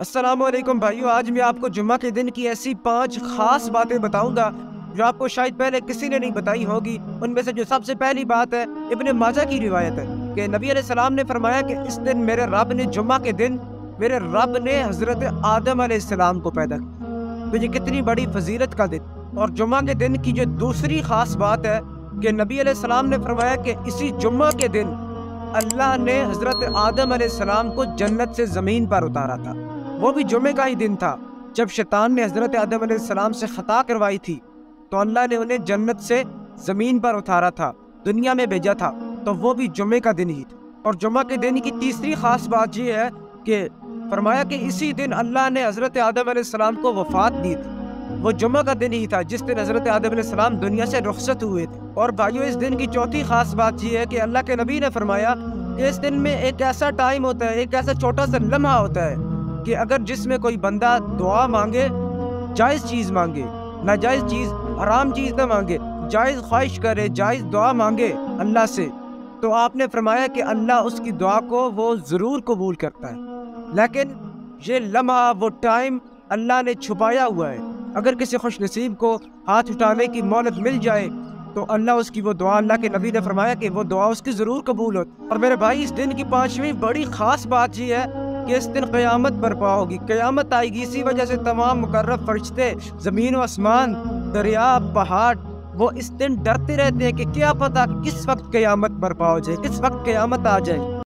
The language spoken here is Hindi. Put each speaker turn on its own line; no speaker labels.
असलम भाइयों, आज मैं आपको जुम्मा के दिन की ऐसी पाँच खास बातें बताऊँगा, जो आपको शायद पहले किसी ने नहीं बताई होगी। उनमें से जो सबसे पहली बात है, इबन माजा की रिवायत है कि नबी सलाम ने फरमाया कि इस दिन मेरे रब ने जुम्मा के दिन मेरे रब ने हज़रत आदम सलाम को पैदा किया। तो ये कितनी बड़ी फजीलत का दिन। और जुम्मा के दिन की जो दूसरी खास बात है कि नबी सलाम ने फरमाया कि इसी जुम्मा के दिन अल्लाह ने हज़रत आदम सलाम को जन्नत से ज़मीन पर उतारा था। वो भी जुमे का ही दिन था, जब शैतान ने हज़रत आदम सलाम से ख़ता करवाई थी। तो अल्लाह ने उन्हें जन्नत से ज़मीन पर उतारा था, दुनिया में भेजा था। तो वो भी जुमे का दिन ही था। और जुमा के दिन की तीसरी ख़ास बात यह है कि फरमाया कि इसी दिन अल्लाह ने हज़रत आदम सलाम को वफ़ात दी थी। वो जुमा का दिन ही था, जिस दिन हज़रत आदम सलाम दुनिया से रुखसत हुए थे। और भाइयों, इस दिन की चौथी ख़ास बात यह है कि अल्लाह के नबी ने फरमाया कि इस दिन में एक ऐसा टाइम होता है, एक ऐसा छोटा सा लम्हा होता है कि अगर जिसमें कोई बंदा दुआ मांगे, जायज़ चीज़ मांगे, नाजायज़ चीज़, हराम चीज़ ना मांगे, जायज़ ख्वाहिश करे, जायज़ दुआ मांगे अल्लाह से तो आपने फरमाया कि अल्लाह उसकी दुआ को वो ज़रूर कबूल करता है। लेकिन ये लम्हा, वो टाइम अल्लाह ने छुपाया हुआ है। अगर किसी खुश नसीब को हाथ उठाने की मोहलत मिल जाए तो अल्लाह उसकी वो दुआ, अल्लाह के नबी ने फरमाया कि वो दुआ उसकी ज़रूर कबूल हो। और मेरे भाई, इस दिन की पांचवी बड़ी ख़ास बात ये है कि इस दिन क़यामत बर्पा होगी। क़यामत आएगी इसी वजह से तमाम मुकर्रब, फरिश्ते, ज़मीन व आसमान, दरिया, पहाड़, वो इस दिन डरते रहते हैं कि क्या पता किस वक्त क़यामत बर्पा हो जाए, किस वक्त क़यामत आ जाए।